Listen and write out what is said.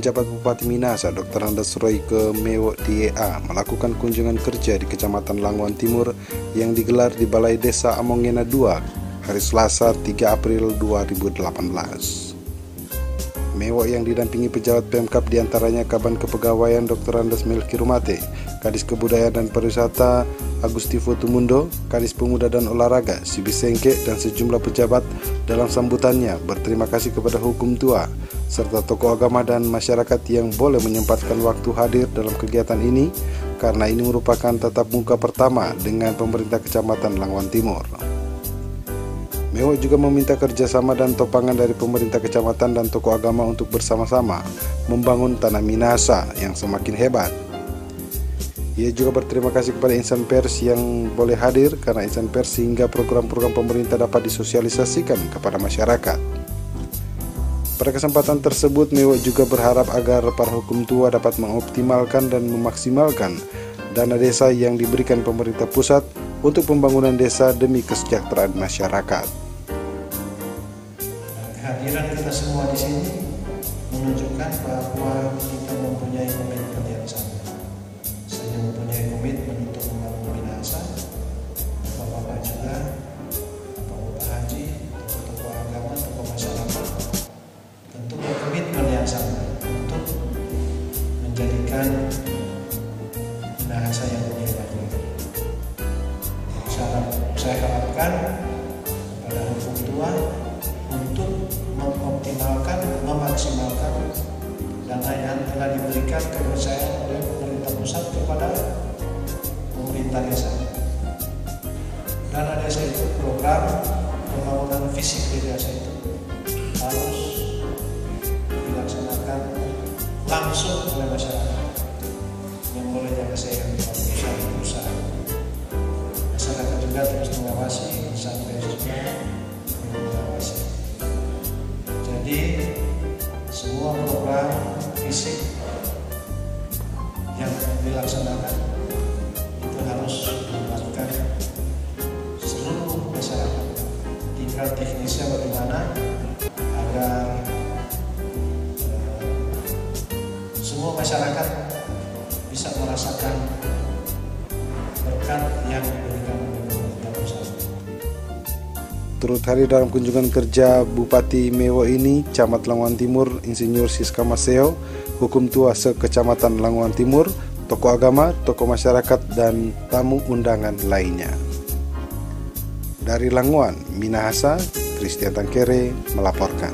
penjabat Bupati Minasa Dr. Andas Roy ke Mewo DEA melakukan kunjungan kerja di Kecamatan Languan Timur yang digelar di Balai Desa Amongena II hari Selasa 3 April 2018. Mewok yang didampingi pejabat Pemkap di antaranya Kaban Kepegawaian Dr. Andes Melki Rumate, Kadis Kebudayaan dan Pariwisata Agustifo Tumundo, Kadis Pemuda dan Olahraga Sibi Sengke dan sejumlah pejabat dalam sambutannya berterima kasih kepada hukum tua serta tokoh agama dan masyarakat yang boleh menyempatkan waktu hadir dalam kegiatan ini karena ini merupakan tatap muka pertama dengan pemerintah Kecamatan Langwan Timur. Mewo juga meminta kerjasama dan topangan dari pemerintah kecamatan dan tokoh agama untuk bersama-sama membangun tanah Minasa yang semakin hebat. Ia juga berterima kasih kepada insan pers yang boleh hadir karena insan pers sehingga program-program pemerintah dapat disosialisasikan kepada masyarakat. Pada kesempatan tersebut, Mewo juga berharap agar para hukum tua dapat mengoptimalkan dan memaksimalkan dana desa yang diberikan pemerintah pusat untuk pembangunan desa demi kesejahteraan masyarakat. Kehadiran kita semua di sini menunjukkan bahwa kita diberikan kepercayaan oleh pemerintah pusat kepada pemerintah desa. Dana desa itu program pembangunan fisik di desa itu harus dilaksanakan langsung oleh masyarakat yang boleh jaga yang usaha masyarakat juga terus mengawasi sampai Tinggal teknisnya bagaimana agar uh, semua masyarakat bisa merasakan berkat yang diberikan pemerintah pusat. Turut hadir dalam kunjungan kerja Bupati Mewo ini, Camat Languan Timur, Insinyur Siska Maseo, Hukum Tua Sekecamatan Languan Timur, tokoh agama, tokoh masyarakat, dan tamu undangan lainnya. Dari Languan, Minahasa, Christian Tangkere melaporkan.